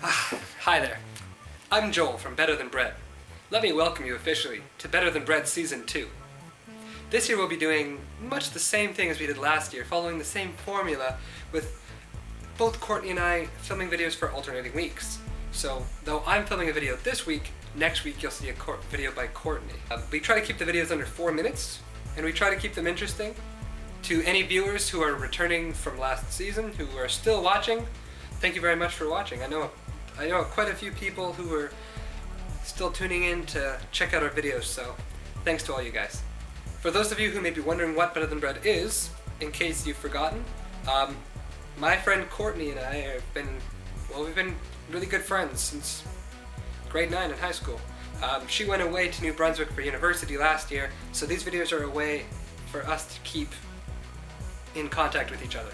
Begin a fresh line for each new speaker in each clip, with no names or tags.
Hi there. I'm Joel from Better Than Bread. Let me welcome you officially to Better Than Bread Season 2. This year we'll be doing much the same thing as we did last year, following the same formula with both Courtney and I filming videos for alternating weeks. So, though I'm filming a video this week, next week you'll see a video by Courtney. Uh, we try to keep the videos under 4 minutes, and we try to keep them interesting. To any viewers who are returning from last season, who are still watching, thank you very much for watching. I know I know quite a few people who are still tuning in to check out our videos, so thanks to all you guys. For those of you who may be wondering what Better Than Bread is, in case you've forgotten, um, my friend Courtney and I have been, well, we've been really good friends since grade 9 in high school. Um, she went away to New Brunswick for university last year, so these videos are a way for us to keep in contact with each other.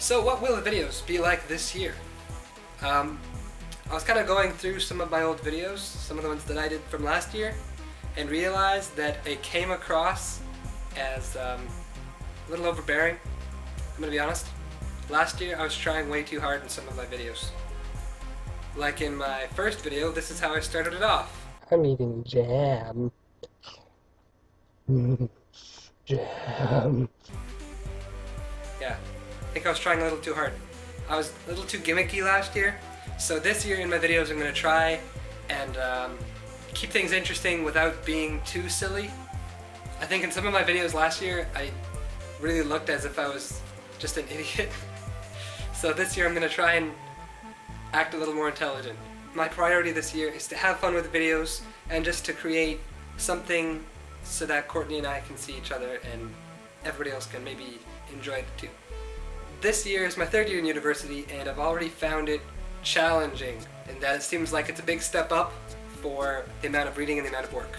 So what will the videos be like this year? Um, I was kind of going through some of my old videos, some of the ones that I did from last year, and realized that it came across as um, a little overbearing. I'm gonna be honest. Last year I was trying way too hard in some of my videos. Like in my first video, this is how I started it off.
I'm eating jam. jam.
Think I was trying a little too hard. I was a little too gimmicky last year, so this year in my videos I'm going to try and um, keep things interesting without being too silly. I think in some of my videos last year I really looked as if I was just an idiot. so this year I'm going to try and act a little more intelligent. My priority this year is to have fun with videos and just to create something so that Courtney and I can see each other and everybody else can maybe enjoy it too. This year is my third year in university and I've already found it challenging in that it seems like it's a big step up for the amount of reading and the amount of work.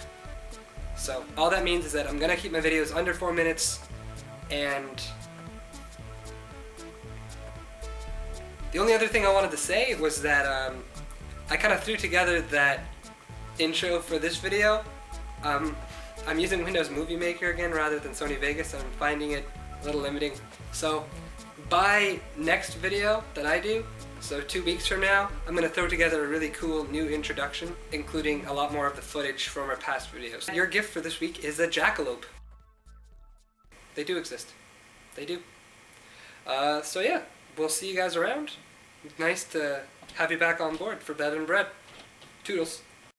So all that means is that I'm gonna keep my videos under four minutes and the only other thing I wanted to say was that um, I kind of threw together that intro for this video. Um, I'm using Windows Movie Maker again rather than Sony Vegas. I'm finding it a little limiting. So by next video that I do, so two weeks from now, I'm going to throw together a really cool new introduction, including a lot more of the footage from our past videos. Your gift for this week is a jackalope. They do exist. They do. Uh, so yeah, we'll see you guys around. Nice to have you back on board for Better Than Bread. Toodles.